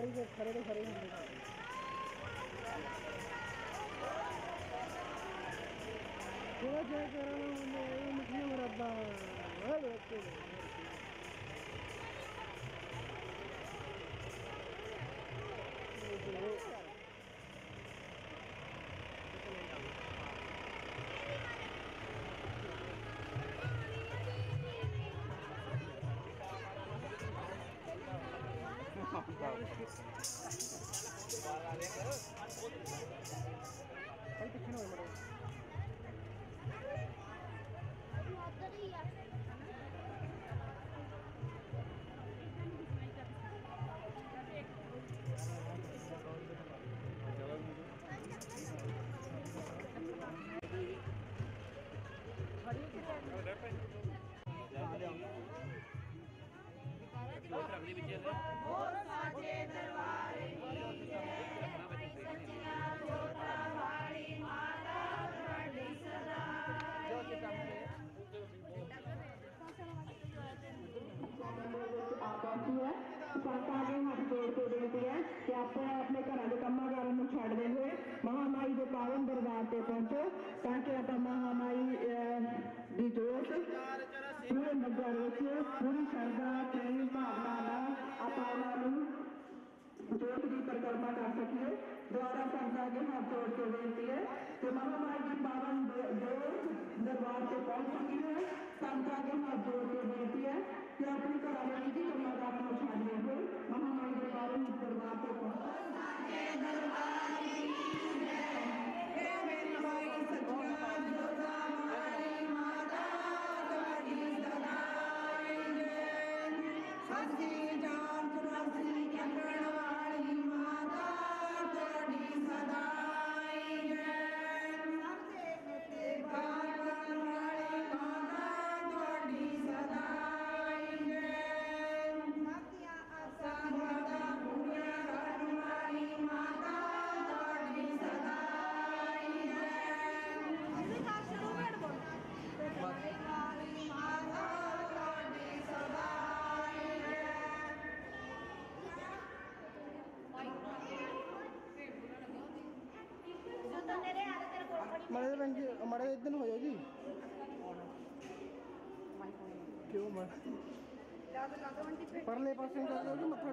अड़े खरे तो खड़े थोड़ा जय कराना मुझे मुरब्बा ओके परिवार से कौन सकती है? संस्था के हाथ जोड़ के बेनती है। कि अपनी कार्रवाई की मदद पहुँचाने हो महामारी के बारे में परिवार को Thank you. ਮੜੇ ਨੂੰ ਹੋ ਜਾਓ ਜੀ। ਕਿਉਂ ਮੜ? ਪਰਲੇ ਪਾਸੇ ਚੱਲ ਜਾਓ ਜੀ ਮੱਥਾ